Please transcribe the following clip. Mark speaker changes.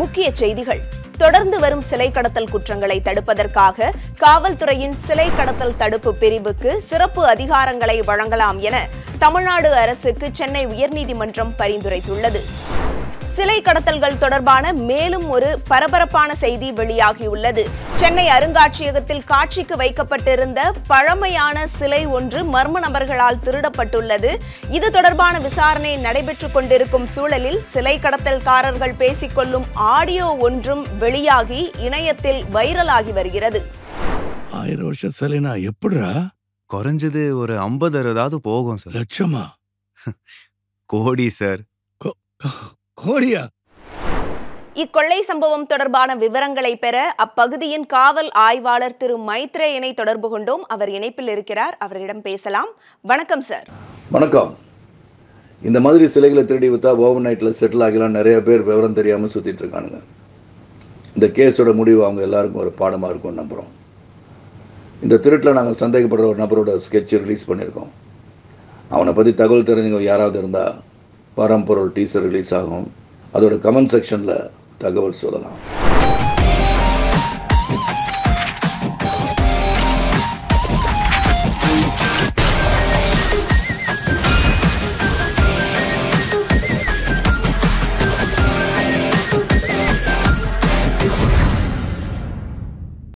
Speaker 1: முக்கிய செய்திகள். தொடர்ந்து வரும் சிலை கடத்தல் குற்றங்களை தடுப்பதற்காக காவல்துறையின் சிலை கடத்தல் தடுப்பு பிரிவுக்கு சிறப்பு அதிகாரங்களை வழங்கலாம் என தமிழ்நாடு அரசுக்கு சென்னை உயர்நீதிமன்றம் பரிந்துரைத்துள்ளது. சிலை கடத்தல்கள் தொடர்பான மேலும் ஒரு பரபரப்பான செய்தி வெளியாகியுள்ளது. சென்னை அருங்காட்சியகத்தில் காட்சிக்கு வைக்கப்பட்டிருந்த பழமையான சிலை ஒன்று மர்ம நபர்களால் திருடப்பட்டுள்ளது. இது தொடர்பான விசாரணை நடைபெற்றுக் கொண்டிருக்கும் சூழலில் சிலை கடத்தல்காரர்கள் பேசிக்கொள்ளும் ஆடியோ ஒன்றும் வெளியாகி இணையத்தில் வைரலாகி வருகிறது.
Speaker 2: ஆயிரம் வருஷம் சிலைனா எப்படிடா
Speaker 3: குறைஞ்சது ஒரு ஐம்பது அறுபதாவது போகும் சார்.
Speaker 2: லட்சமா?
Speaker 3: கோடி சார்.
Speaker 2: கோடியா
Speaker 1: இக்கொள்ளை சம்பவம் தொடர்பான விவரங்களை பெற அப்பகுதியின் காவல் ஆய்வாளர் திரு மைத்ரேயனை தொடர்பு கொண்டோம். அவர் இணைப்பில் இருக்கிறார். அவரிடம் பேசலாம். வணக்கம் சார்.
Speaker 4: வணக்கம். இந்த மாதிரி சிலைகளை திருடி விற்றா ஓவர் நைட்டில் செட்டில் ஆகலாம் நிறைய பேர் விவரம் தெரியாமல் சுற்றிட்டு இருக்கானுங்க. இந்த கேஸோட முடிவு அவங்க எல்லாருக்கும் ஒரு பாடமாக இருக்கும்னு நம்புகிறோம் இந்த திருட்டில் நாங்கள் சந்தேகப்படுற ஒரு நபரோட ஸ்கெட்ச் ரிலீஸ் பண்ணியிருக்கோம். அவனை பற்றி தகவல் தெரிஞ்சவங்க யாராவது இருந்தால் பரம்பொருள் டீசர் ரிலீஸ் ஆகும். அதோட கமெண்ட் செக்ஷனில் தகவல் சொல்லலாம்.